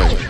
Hey.